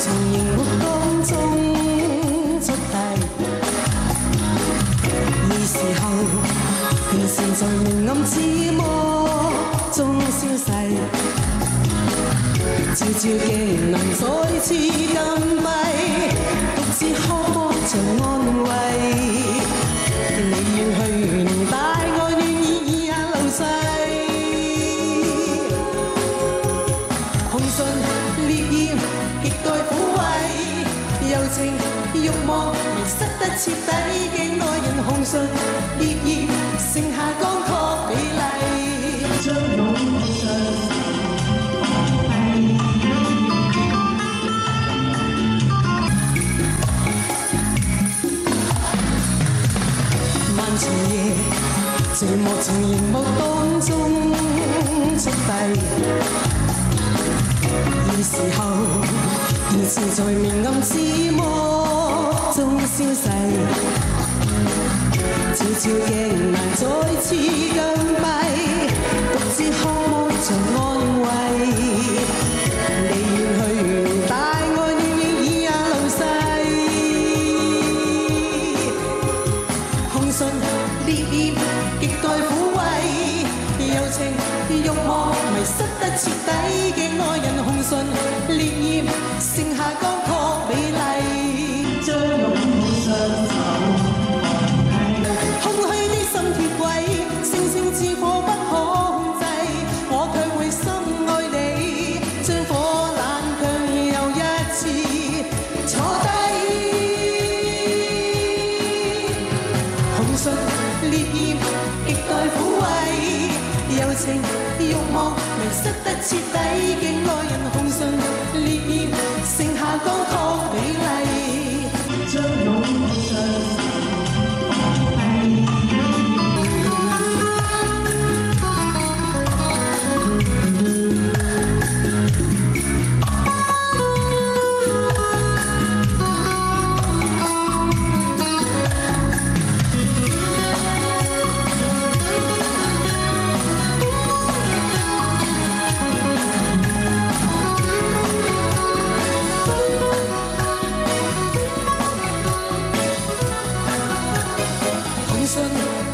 从荧幕当中出世二时后便实在名暗似魔中消逝照照镜能再次禁闭独自渴望着安慰你要去年带我远远以下路线情欲望迷失得彻底嘅爱人红唇烈焰，剩下干涸美丽。将我上。漫长夜，寂寞从荧幕当中速递，现时候。疑似在明暗之魔中消逝，悄悄镜难再次降闭，独自渴望着安慰。你远去，大爱暖意已也流逝。红唇烈焰，极待抚慰，柔情欲望迷失得彻底嘅爱人，红唇烈焰。剩下干涸美丽，将拥抱双手，空虚的心铁轨，星星之火不可控制，我却会深爱你，将火冷却又一次坐低。红唇烈焰，欲望迷失得彻底竟爱人，红唇烈焰。剩下高亢美丽，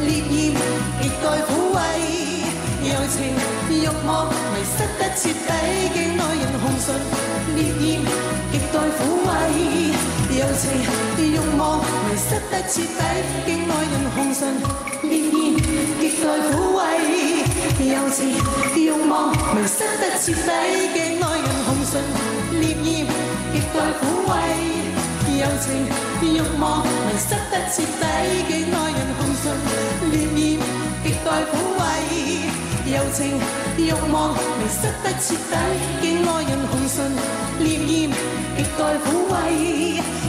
烈焰，极待抚慰。柔情，欲望迷失得彻底嘅爱人，红唇烈焰，极待抚慰。柔情欲望迷失得彻底嘅爱人，红唇烈焰，极待抚慰。柔情欲望迷失得彻底嘅爱人，红唇烈焰，极待抚慰。柔情欲望迷失得彻底嘅爱柔情欲望迷失得彻底竟爱人，红唇烈焰，极待抚慰。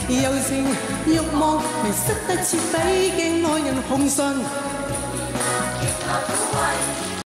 柔情欲望迷失得彻底竟爱人，红唇极待抚慰。